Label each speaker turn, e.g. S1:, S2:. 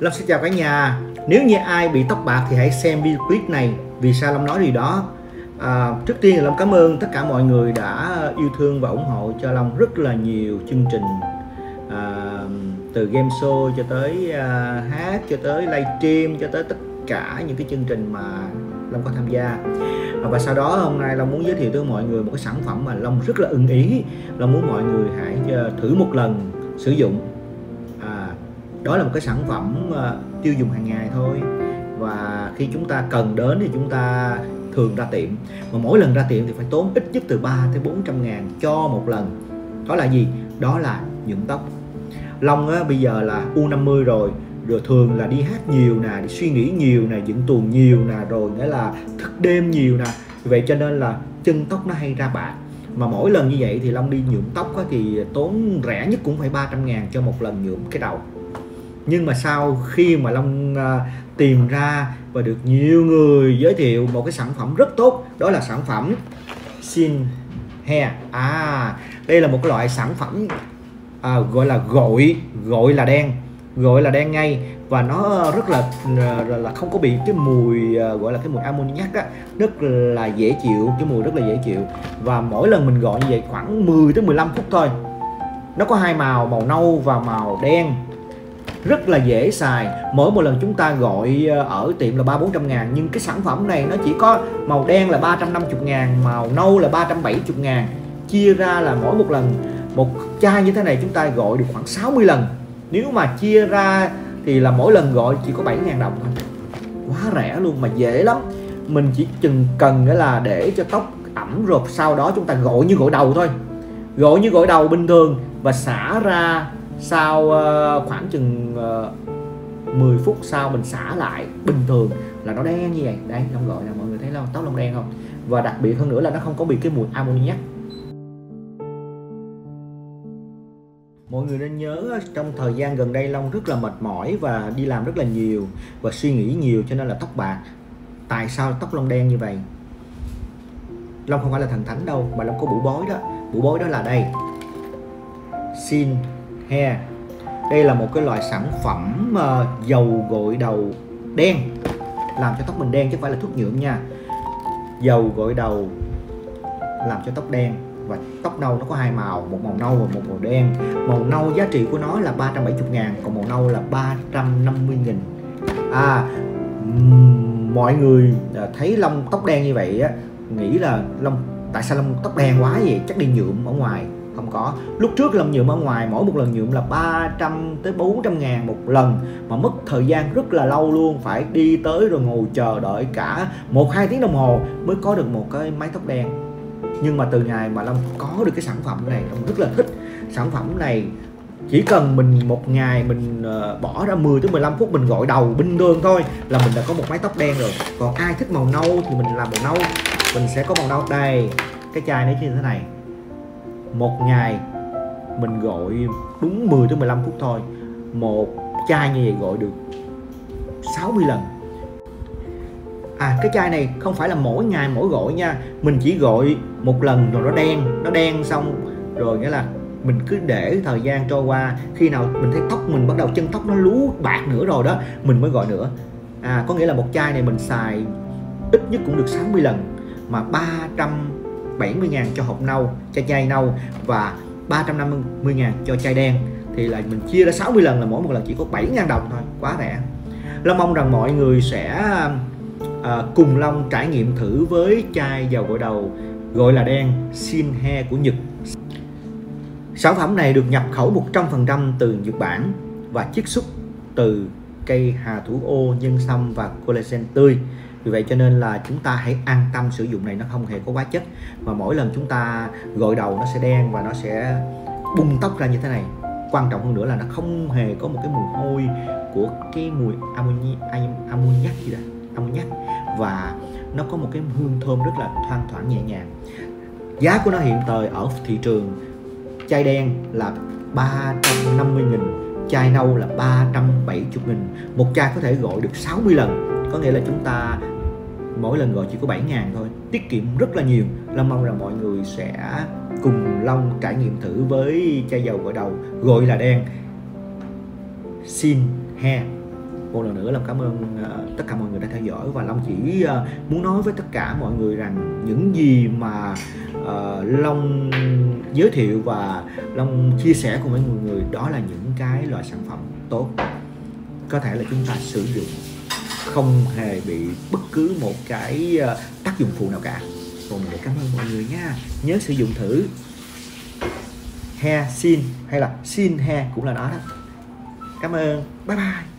S1: Long xin chào cả nhà. Nếu như ai bị tóc bạc thì hãy xem video clip này Vì sao Long nói gì đó. À, Trước tiên là Long cảm ơn tất cả mọi người đã yêu thương và ủng hộ cho Long rất là nhiều chương trình à, Từ game show cho tới à, hát cho tới livestream cho tới tất cả những cái chương trình mà Long có tham gia. À, và sau đó hôm nay Long muốn giới thiệu tới mọi người một cái sản phẩm mà Long rất là ưng ý. Long muốn mọi người hãy ờ, thử một lần sử dụng đó là một cái sản phẩm uh, tiêu dùng hàng ngày thôi. Và khi chúng ta cần đến thì chúng ta thường ra tiệm. Mà mỗi lần ra tiệm thì phải tốn ít nhất từ 3 tới 400 ngàn cho một lần. Đó là gì? Đó là nhuộm tóc. Long á, bây giờ là U50 rồi rồi thường là đi hát nhiều nè đi suy nghĩ nhiều nè dựng tuồng nhiều nè rồi nghĩa là thức đêm nhiều nè. Vậy cho nên là chân tóc nó hay ra bạc mà mỗi lần như vậy thì Long đi nhuộm tóc á, thì tốn rẻ nhất cũng phải 300 ngàn cho một lần nhuộm cái đầu nhưng mà sau khi mà Long à, tìm ra và được nhiều người giới thiệu một cái sản phẩm rất tốt đó là sản phẩm Sin Hair à đây là một cái loại sản phẩm à, gọi là gội gội là đen gội là đen ngay. Và nó rất là à, là không có bị cái mùi à, gọi là cái mùi ammoniac á rất là dễ chịu cái mùi rất là dễ chịu. Và mỗi lần mình gọi như vậy khoảng 10 tới 15 phút thôi. Nó có hai màu màu nâu và màu đen rất là dễ xài. Mỗi một lần chúng ta gọi ờ, ở tiệm là ba bốn trăm ngàn, nhưng cái sản phẩm này nó chỉ có màu đen là 350 ngàn, màu nâu là 370 ngàn. Chia ra là mỗi một lần, một chai như thế này chúng ta gọi được khoảng 60 lần. Nếu mà chia ra thì là mỗi lần gọi chỉ có 7 ngàn đồng thôi. Quá rẻ luôn mà dễ lắm. Mình chỉ chừng cần là để cho tóc ẩm rồi sau đó chúng ta gội như gội đầu thôi. Gội như gội đầu bình thường và xả ra sau uh, khoảng chừng ờ, uh, 10 phút sau mình xả lại bình thường là nó đen như vậy. Đây long gọi là mọi người thấy không tóc lông đen không? Và đặc biệt hơn nữa là nó không có bị cái mùi ammoniac. Mọi người nên nhớ ờ, trong thời gian gần đây long rất là mệt mỏi và đi làm rất là nhiều và suy nghĩ nhiều cho nên là tóc bạc. Tại sao tóc lông đen như vậy? Long không phải là thần thánh đâu mà long có bủ bối đó. Bủ bối đó là đây. Xin hair đây là một cái loại sản phẩm uh, dầu gội đầu đen. Làm cho tóc mình đen chứ không phải là thuốc nhuộm nha. Dầu gội đầu làm cho tóc đen và tóc nâu nó có hai màu một màu nâu và một màu đen. Màu nâu giá trị của nó là 370 ngàn còn màu nâu là 350 nghìn. À mọi người ờ, thấy lông tóc đen như vậy á nghĩ là lông tại sao lông tóc đen quá vậy? Chắc đi nhuộm ở ngoài không có. Lúc trước làm nhuộm ở ngoài, mỗi một lần nhuộm là 300 tới 400 ngàn một lần. Mà mất thời gian rất là lâu luôn, phải đi tới rồi ngồi chờ đợi cả một hai tiếng đồng hồ mới có được một cái mái tóc đen. Nhưng mà từ ngày mà Long có được cái sản phẩm này Long rất là thích. Sản phẩm này chỉ cần mình một ngày mình ờ, bỏ ra 10 tới 15 phút mình gội đầu bình thường thôi là mình đã có một mái tóc đen rồi. Còn ai thích màu nâu thì mình làm màu nâu. Mình sẽ có màu nâu. Đây, cái chai nó như thế này một ngày mình gọi đúng 10 tới 15 phút thôi. Một chai như vậy gọi được 60 lần. À cái chai này không phải là mỗi ngày mỗi gọi nha. Mình chỉ gọi một lần rồi nó đen nó đen xong rồi nghĩa là mình cứ để thời gian trôi qua. Khi nào mình thấy tóc mình bắt đầu chân tóc nó lú bạc nữa rồi đó, mình mới gọi nữa. À có nghĩa là một chai này mình xài ít nhất cũng được 60 lần mà 300 70 ngàn cho hộp nâu cho chai nâu và 350 ngàn cho chai đen. Thì là mình chia ra 60 lần là mỗi một lần chỉ có 7 ngàn đồng thôi quá rẻ. Long mong rằng mọi người sẽ à, cùng Long trải nghiệm thử với chai dầu gội đầu gọi là đen Shin He của Nhật. Sản phẩm này được nhập khẩu 100% từ Nhật Bản và chiết xuất từ cây hà thủ ô, nhân sâm và collagen tươi vì vậy cho nên là chúng ta hãy an tâm sử dụng này, nó không hề có quá chất. Mà mỗi lần chúng ta gội đầu, nó sẽ đen và nó sẽ bung tóc ra như thế này. Quan trọng hơn nữa là nó không hề có một cái mùi hôi của cái mùi ammoniac amoniac gì đó amoniac và nó có một cái hương thơm rất là thoang thoảng, nhẹ nhàng. Giá của nó hiện tại ở thị trường chai đen là 350 nghìn, chai nâu là 370 nghìn. Một chai có thể gọi được 60 lần. Có nghĩa là chúng ta mỗi lần gọi chỉ có 7 ngàn thôi. Tiết kiệm rất là nhiều. Long mong rằng mọi người sẽ cùng Long trải nghiệm thử với chai dầu gội đầu gọi là đen. Sin he. Một lần nữa là cảm ơn uh, tất cả mọi người đã theo dõi và long chỉ uh, muốn nói với tất cả mọi người rằng những gì mà uh, long giới thiệu và long chia sẻ cùng với mọi người đó là những cái loại sản phẩm tốt. Có thể là chúng ta sử dụng không hề bị bất cứ một cái ờ, tác dụng phụ nào cả. Rồi mình để cảm ơn mọi người nha. Nhớ sử dụng thử. He sin hay là sin he cũng là nó đó. Cảm ơn. Bye bye.